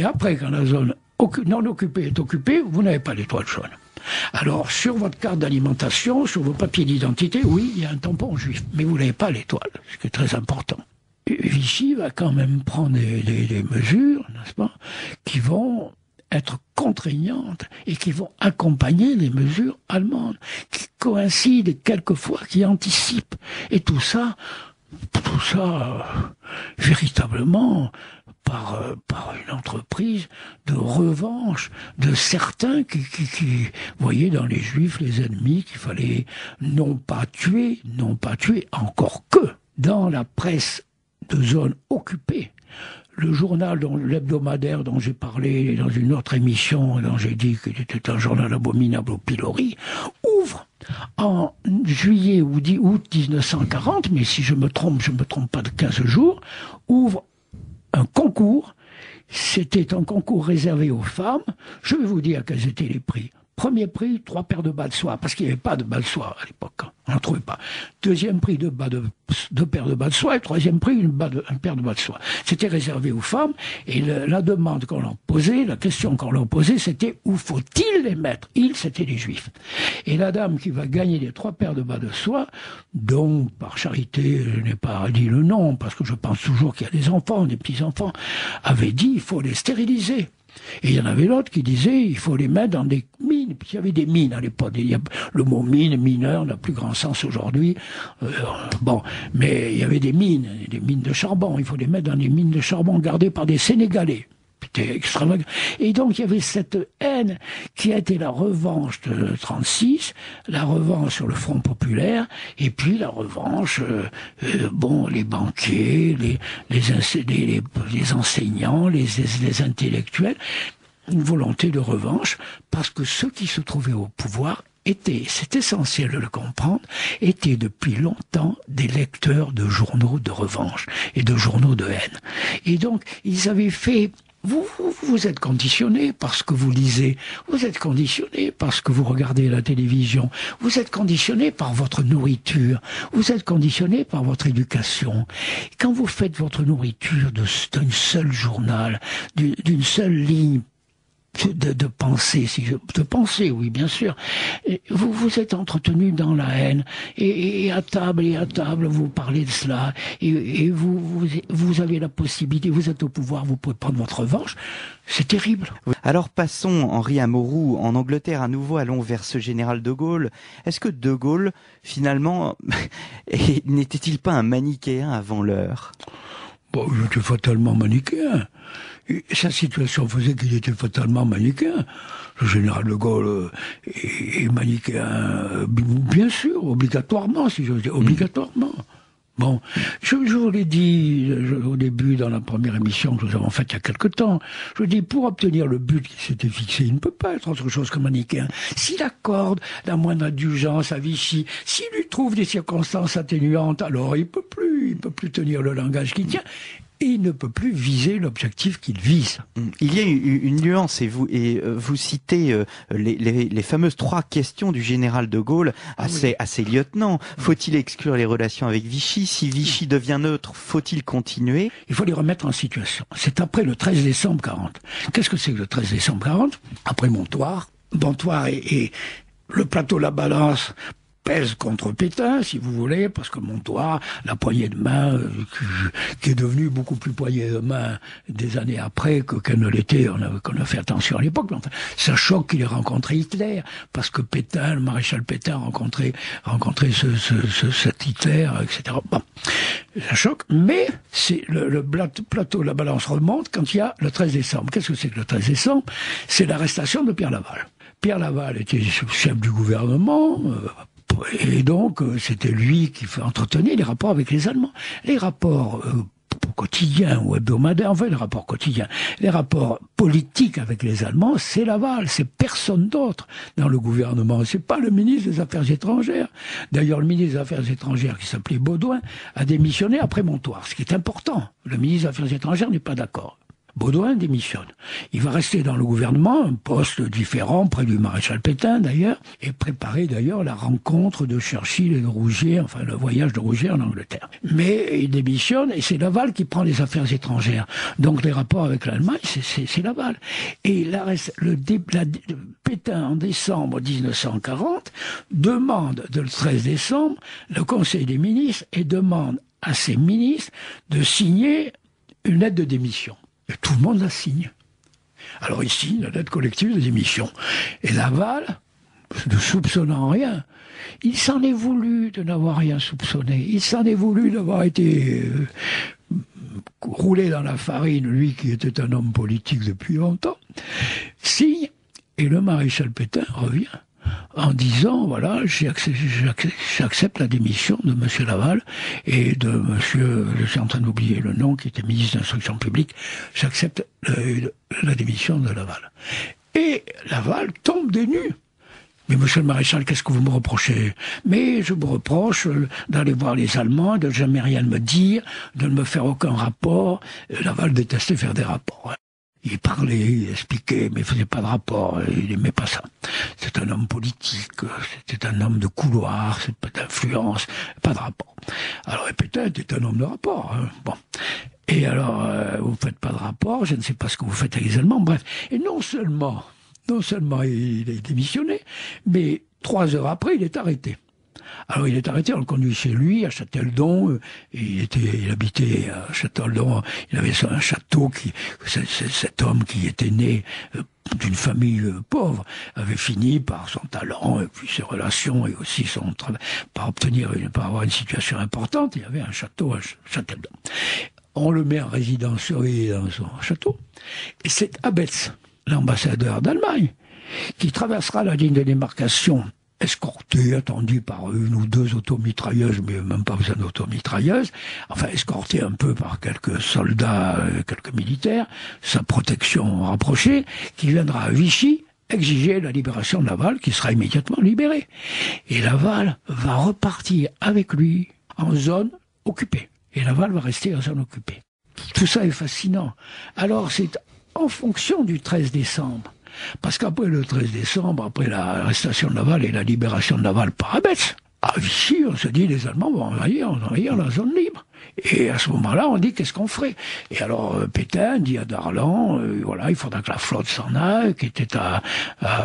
Et après, quand la zone non occupée est occupée, vous n'avez pas l'étoile jaune. Alors, sur votre carte d'alimentation, sur vos papiers d'identité, oui, il y a un tampon juif, mais vous n'avez pas l'étoile, ce qui est très important. Vichy va quand même prendre des, mesures, n'est-ce pas, qui vont être contraignantes et qui vont accompagner les mesures allemandes, qui coïncident quelquefois, qui anticipent. Et tout ça, tout ça, euh, véritablement, par, euh, par une entreprise de revanche de certains qui, qui, qui voyaient dans les juifs les ennemis qu'il fallait non pas tuer, non pas tuer, encore que dans la presse de zone occupée, le journal, l'hebdomadaire dont j'ai parlé dans une autre émission, dont j'ai dit qu'il était un journal abominable au pilori, ouvre en juillet ou août 1940, mais si je me trompe, je me trompe pas de 15 jours, ouvre un concours. C'était un concours réservé aux femmes. Je vais vous dire quels étaient les prix. Premier prix, trois paires de bas de soie, parce qu'il n'y avait pas de bas de soie à l'époque. Hein. On n'en trouvait pas. Deuxième prix, deux, paires de bas de soie. Et troisième prix, une paire de bas de soie. C'était réservé aux femmes. Et la demande qu'on leur posait, la question qu'on leur posait, c'était où faut-il les mettre? Ils, c'était les juifs. Et la dame qui va gagner les trois paires de bas de soie, dont, par charité, je n'ai pas dit le nom, parce que je pense toujours qu'il y a des enfants, des petits-enfants, avait dit il faut les stériliser. Et il y en avait l'autre qui disait il faut les mettre dans des mines. Puis il y avait des mines à l'époque. Le mot mine, mineur, n'a plus grand sens aujourd'hui. Euh, bon, mais il y avait des mines, des mines de charbon. Il faut les mettre dans des mines de charbon gardées par des Sénégalais. Et donc il y avait cette haine qui a été la revanche de 36, la revanche sur le Front populaire, et puis la revanche, euh, euh, bon, les banquiers, les, les, les, les enseignants, les, les intellectuels, une volonté de revanche, parce que ceux qui se trouvaient au pouvoir étaient, c'est essentiel de le comprendre, étaient depuis longtemps des lecteurs de journaux de revanche et de journaux de haine. Et donc, ils avaient fait vous, vous, êtes conditionné parce que vous lisez, vous êtes conditionné parce que vous regardez la télévision, vous êtes conditionné par votre nourriture, vous êtes conditionné par votre éducation. Quand vous faites votre nourriture d'un seul journal, d'une seule ligne de, de penser, si je, de penser, oui, bien sûr. vous vous êtes entretenu dans la haine, et, à table et à table, vous parlez de cela, et, vous, vous, vous, avez la possibilité, vous êtes au pouvoir, vous pouvez prendre votre revanche. C'est terrible. Alors passons, Henri Amorou, en Angleterre à nouveau, allons vers ce général de Gaulle. Est-ce que de Gaulle, finalement, n'était-il pas un manichéen avant l'heure? Bon, il était fatalement manichéen sa situation faisait qu'il était fatalement manichéen. Le général de Gaulle euh, est, manichéen, euh, bien sûr, obligatoirement, si je dire, obligatoirement. Bon, je, vous l'ai dit au début dans la première émission que nous avons faite il y a quelque temps. Je dis pour obtenir le but qui s'était fixé, il ne peut pas être autre chose que manichéen. S'il accorde la moindre indulgence à Vichy, s'il lui trouve des circonstances atténuantes, alors il peut plus, il peut plus tenir le langage qui tient et il ne peut plus viser l'objectif qu'il vise. Mm. Il y a une nuance et vous et euh, vous citez euh, les, les, les, fameuses trois questions du général de Gaulle à, ah ses, à ses lieutenants. Faut-il exclure les relations avec Vichy? Si Vichy devient neutre, faut-il continuer? Il faut les remettre en situation. C'est après le 13 décembre 40. Qu'est-ce que c'est que le 13 décembre 40 Après Montoire. Montoire et, et le plateau La Balance contre Pétain, si vous voulez, parce que Montois, la poignée de main, euh, qui, est devenue beaucoup plus poignée de main des années après que qu'elle ne l'était, on a, qu'on a fait attention à l'époque, mais enfin, ça choque qu'il ait rencontré Hitler, parce que Pétain, le maréchal Pétain, a rencontré, rencontré ce, ce, cet Hitler, etc. Bon, ça choque, mais c'est le, le plateau, la balance remonte quand il y a le 13 décembre. Qu'est-ce que c'est que le 13 décembre? C'est l'arrestation de Pierre Laval. Pierre Laval était chef du gouvernement, euh, et donc, euh, c'était lui qui entretenait les rapports avec les Allemands. Les rapports euh, quotidiens ou hebdomadaires, enfin les rapports quotidiens, les rapports politiques avec les Allemands, c'est Laval, c'est personne d'autre dans le gouvernement. C'est pas le ministre des Affaires étrangères. D'ailleurs, le ministre des Affaires étrangères, qui s'appelait Baudouin, a démissionné après Montoire, ce qui est important. Le ministre des Affaires étrangères n'est pas d'accord. Baudouin démissionne. Il va rester dans le gouvernement, un poste différent, près du maréchal Pétain d'ailleurs, et préparer d'ailleurs la rencontre de Churchill et de Rougier, enfin le voyage de Rougier en Angleterre. Mais il démissionne et c'est Laval qui prend les affaires étrangères. Donc les rapports avec l'Allemagne, c'est Laval. Et là, le, la, Pétain, en décembre 1940, demande, le 13 décembre, le Conseil des ministres et demande à ses ministres de signer une lettre de démission. Tout le monde la signe. Alors il signe la lettre collective de démission. Et Laval, ne soupçonnant rien, il s'en est voulu de n'avoir rien soupçonné. Il s'en est voulu d'avoir été euh, roulé dans la farine, lui qui était un homme politique depuis longtemps. Signe, et le maréchal Pétain revient en disant voilà, j'accepte la démission de M. Laval et de M. je suis en train d'oublier le nom, qui était ministre de l'Instruction publique, j'accepte la démission de Laval. Et Laval tombe des nues. Mais monsieur le maréchal, qu'est-ce que vous me reprochez? Mais je me reproche d'aller voir les Allemands, de jamais rien me dire, de ne me faire aucun rapport. Laval détestait faire des rapports. Il parlait, il expliquait, mais il faisait pas de rapport, il aimait pas ça. C'est un homme politique, c'était un homme de couloir, c'est pas d'influence, pas de rapport. Alors, et peut-être était un homme de rapport, hein. bon. Et alors, euh, vous faites pas de rapport, je ne sais pas ce que vous faites avec les Allemands, bref. Et non seulement, non seulement il est démissionné, mais trois heures après, il est arrêté. Alors il est arrêté, on le conduit chez lui, à Châteldon. Euh, il était, il habitait à Châteldon. Il avait un château qui, cet homme qui était né euh, d'une famille euh, pauvre avait fini par son talent et puis ses relations et aussi son travail par obtenir une, par avoir une situation importante. Il avait un château à Châteldon. On le met en résidence surveillée dans son château. Et c'est Abetz, l'ambassadeur d'Allemagne, qui traversera la ligne de démarcation escorté, attendu par une ou deux automitrailleuses, mais même pas besoin d'automitrailleuses, enfin escorté un peu par quelques soldats, euh, quelques militaires, sa protection rapprochée, qui viendra à Vichy exiger la libération de Laval, qui sera immédiatement libéré. Et Laval va repartir avec lui en zone occupée. Et Laval va rester en zone occupée. Tout ça est fascinant. Alors c'est en fonction du 13 décembre parce qu'après le 13 décembre, après l'arrestation de Laval et la libération de Laval par Abetz, à Vichy, on se dit les Allemands vont envahir, envahir la zone libre. Et à ce moment-là, on dit qu'est-ce qu'on ferait? Et alors euh, Pétain dit à Darlan, euh, voilà, il faudra que la flotte s'en aille, qui était à,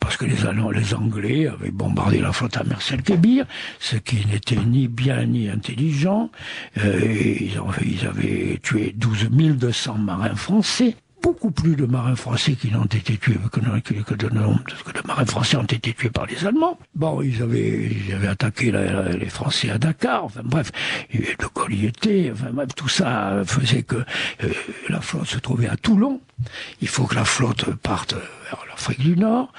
parce que les Allemands, les Anglais avaient bombardé la flotte à Mercel-Kébir, ce qui n'était ni bien ni intelligent. Euh, ils avaient tué 12 200 marins français beaucoup plus de marins français qui n'ont été tués que, de, de marins français ont été tués par les Allemands. Bon, ils avaient, ils avaient attaqué les Français à Dakar. Enfin bref, de Gaulle y était. Enfin bref, tout ça faisait que euh, la flotte se trouvait à Toulon. Il faut que la flotte parte vers l'Afrique du Nord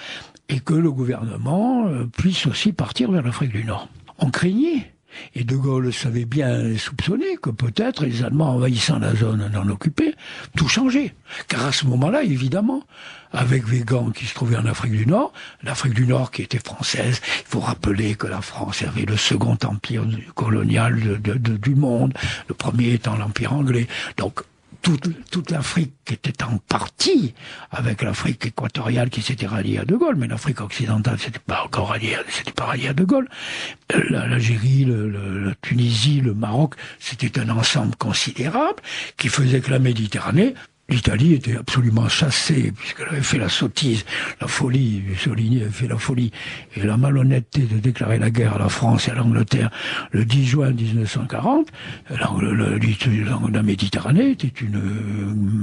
et que le gouvernement euh, puisse aussi partir vers l'Afrique du Nord. On craignait et De Gaulle savait bien soupçonner que peut-être les Allemands envahissant la zone non occupée, tout changeait. Car à ce moment-là, évidemment, avec Végan qui se trouvait en Afrique du Nord, l'Afrique du Nord qui était française, il faut rappeler que la France avait le second empire colonial du monde, le premier étant l'empire anglais. Donc toute, l'Afrique était en partie avec l'Afrique équatoriale qui s'était ralliée à De Gaulle, mais l'Afrique occidentale s'était pas encore ralliée, s'était pas ralliée à De Gaulle. L'Algérie, la Tunisie, le Maroc, c'était un ensemble considérable qui faisait que la Méditerranée L'Italie était absolument chassée, puisqu'elle avait fait la sottise, la folie, Mussolini avait fait la folie, et la malhonnêteté de déclarer la guerre à la France et à l'Angleterre le 10 juin 1940. La Méditerranée était une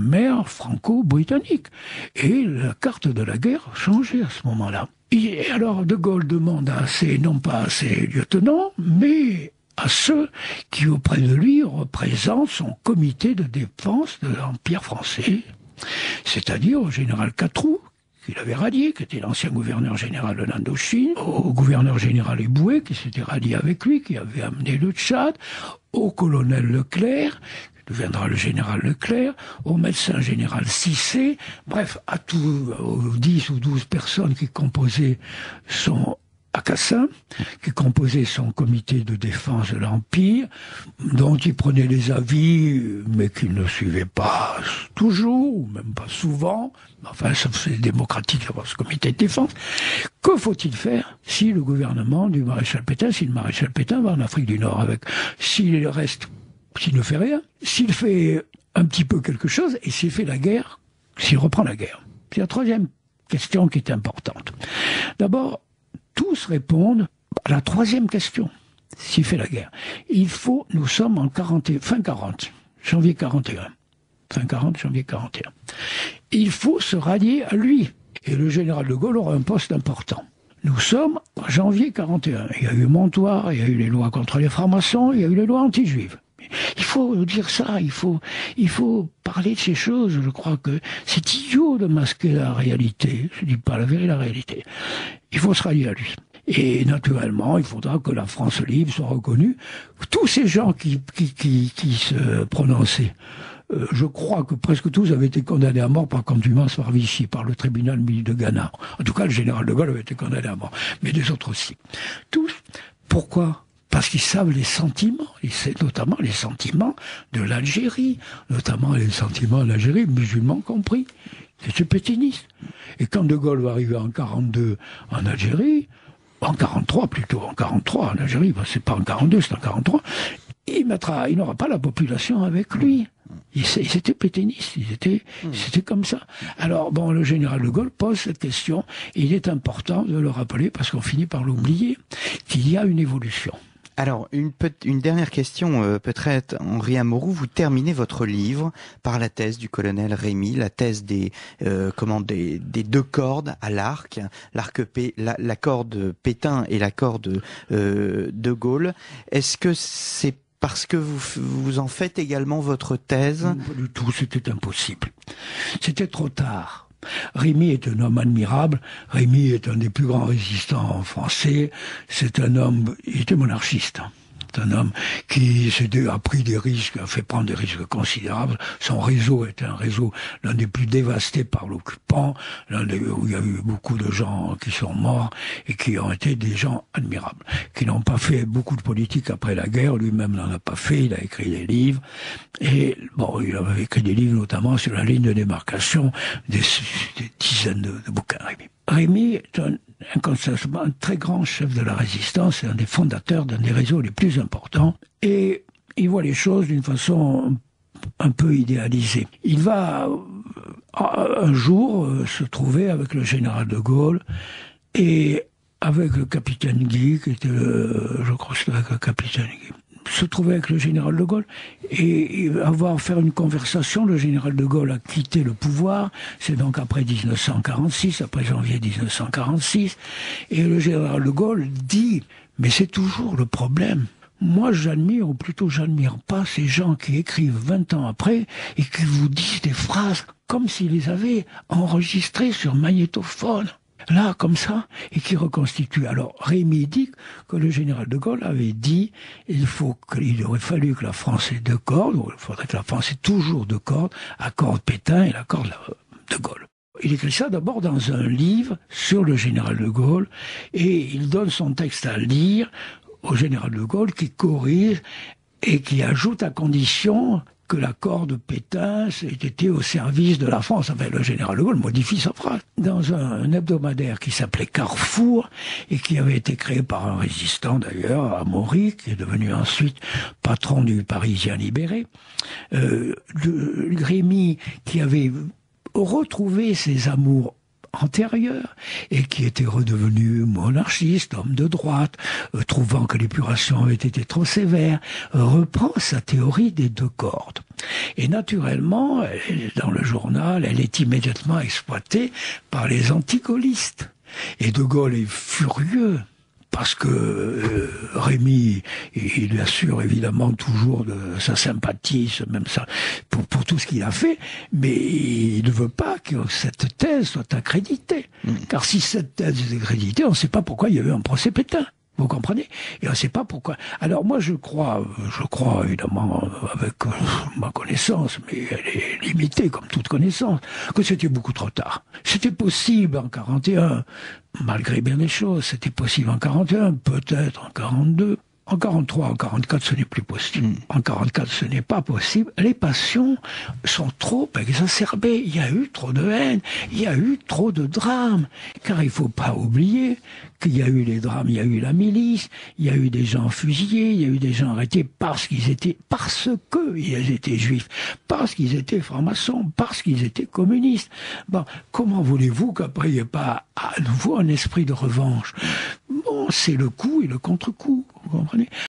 mer franco-britannique. Et la carte de la guerre changeait à ce moment-là. Et alors De Gaulle demande à ses, non pas à ses lieutenants, mais à ceux qui auprès de lui représentent son comité de défense de l'Empire français, c'est-à-dire au général Catroux, qu'il avait rallié, qui était l'ancien gouverneur général de l'Indochine, au gouverneur général Eboué, qui s'était rallié avec lui, qui avait amené le Tchad, au colonel Leclerc, qui deviendra le général Leclerc, au médecin général Cissé, bref, à tous, aux 10 ou 12 personnes qui composaient son Cassin, qui composait son comité de défense de l'Empire, dont il prenait les avis, mais qu'il ne suivait pas toujours, ou même pas souvent. Enfin, c'est démocratique d'avoir ce comité de défense. Que faut-il faire si le gouvernement du maréchal Pétain, si le maréchal Pétain va en Afrique du Nord avec, s'il reste, s'il ne fait rien, s'il fait un petit peu quelque chose, et s'il fait la guerre, s'il reprend la guerre. C'est la troisième question qui est importante. D'abord, tous répondent à la troisième question. S'il fait la guerre. Il faut, nous sommes en 40, fin 40, janvier 41. Fin 40, janvier 41. Il faut se rallier à lui. Et le général de Gaulle aura un poste important. Nous sommes en janvier 41. Il y a eu Montoire, il y a eu les lois contre les francs-maçons, il y a eu les lois anti-juives. Il faut dire ça, il faut, il faut parler de ces choses. Je crois que c'est idiot de masquer la réalité. Je dis pas la vérité, la réalité. Il faut se rallier à lui. Et naturellement, il faudra que la France libre soit reconnue. Tous ces gens qui, qui, qui, qui se prononçaient, euh, je crois que presque tous avaient été condamnés à mort par contumace par Vichy, par le tribunal de Ghana. En tout cas, le général de Gaulle avait été condamné à mort, mais des autres aussi. Tous. Pourquoi parce qu'ils savent les sentiments, et c'est notamment les sentiments de l'Algérie, notamment les sentiments de l'Algérie, musulmans compris. C'est pétiniste. Et quand De Gaulle va arriver en 42 en Algérie, en 43 plutôt, en 43 en Algérie, c'est pas en 42, c'est en 43, il mettra, il n'aura pas la population avec lui. Ils étaient pétainistes, ils étaient, c'était comme ça. Alors bon, le général de Gaulle pose cette question. il est important de le rappeler parce qu'on finit par l'oublier qu'il y a une évolution. Alors, une, dernière question, euh, peut-être, Henri Amorou, vous terminez votre livre par la thèse du colonel Rémy, la thèse des, euh, comment, des, des, deux cordes à l'arc, l'arc la, la, corde Pétain et la corde euh, de Gaulle. Est-ce que c'est parce que vous, vous en faites également votre thèse? Pas du tout, c'était impossible. C'était trop tard. Rémy est un homme admirable. Rémy est un des plus grands résistants français. C'est un homme, il était monarchiste. Hein un homme qui a pris des risques, a fait prendre des risques considérables. Son réseau est un réseau l'un des plus dévastés par l'occupant, l'un des, où il y a eu beaucoup de gens qui sont morts et qui ont été des gens admirables, qui n'ont pas fait beaucoup de politique après la guerre. Lui-même n'en a pas fait. Il a écrit des livres et bon, il avait écrit des livres notamment sur la ligne de démarcation, des, dizaines de, de bouquins. Rémi est un un très grand chef de la résistance et un des fondateurs d'un des réseaux les plus importants. Et il voit les choses d'une façon un peu idéalisée. Il va euh, un jour euh, se trouver avec le général de Gaulle et avec le capitaine Guy, qui était le, je crois c'était le capitaine Guy, se trouver avec le général de Gaulle et avoir faire une conversation. Le général de Gaulle a quitté le pouvoir, c'est donc après 1946, après janvier 1946, et le général de Gaulle dit, mais c'est toujours le problème. Moi, j'admire, ou plutôt j'admire pas ces gens qui écrivent 20 ans après et qui vous disent des phrases comme s'ils les avaient enregistrées sur magnétophone là, comme ça, et qui reconstitue. Alors, Rémy dit que le général de Gaulle avait dit il qu'il aurait fallu que la France ait deux cordes, ou il faudrait que la France ait toujours deux cordes, à corde Pétain et la corde de Gaulle. Il écrit ça d'abord dans un livre sur le général de Gaulle, et il donne son texte à lire au général de Gaulle qui corrige et qui ajoute à condition que l'accord de Pétain ait été au service de la France. Enfin, le général de Gaulle modifie sa phrase. Dans un, hebdomadaire qui s'appelait Carrefour et qui avait été créé par un résistant d'ailleurs, Amaury, qui est devenu ensuite patron du Parisien libéré, euh, Grémy, qui avait retrouvé ses amours antérieur et qui était redevenu monarchiste, homme de droite, euh, trouvant que l'épuration avait été trop sévère, reprend sa théorie des deux cordes. Et naturellement, dans le journal, elle est immédiatement exploitée par les anticolistes. Et De Gaulle est furieux parce que euh, Rémy, il lui assure évidemment toujours de sa sympathie, même ça, pour, pour tout ce qu'il a fait, mais il ne veut pas que cette thèse soit accréditée. Mm. Car si cette thèse est accréditée, on ne sait pas pourquoi il y a eu un procès Pétain. Vous comprenez? Et on ne sait pas pourquoi. Alors moi, je crois, je crois évidemment avec euh, ma connaissance, mais elle est limitée comme toute connaissance, que c'était beaucoup trop tard. C'était possible en 41, malgré bien des choses. C'était possible en 41, peut-être en 42. En 43, en 44, ce n'est plus possible. En 44, ce n'est pas possible. Les passions sont trop exacerbées. Il y a eu trop de haine. Il y a eu trop de drames. Car il faut pas oublier qu'il y a eu les drames. Il y a eu la milice. Il y a eu des gens fusillés. Il y a eu des gens arrêtés parce qu'ils étaient, parce que ils étaient juifs, parce qu'ils étaient francs-maçons, parce qu'ils étaient communistes. Bon, comment voulez-vous qu'après il n'y ait pas à nouveau un esprit de revanche? Bon, c'est le coup et le contre-coup. Vous comprenez?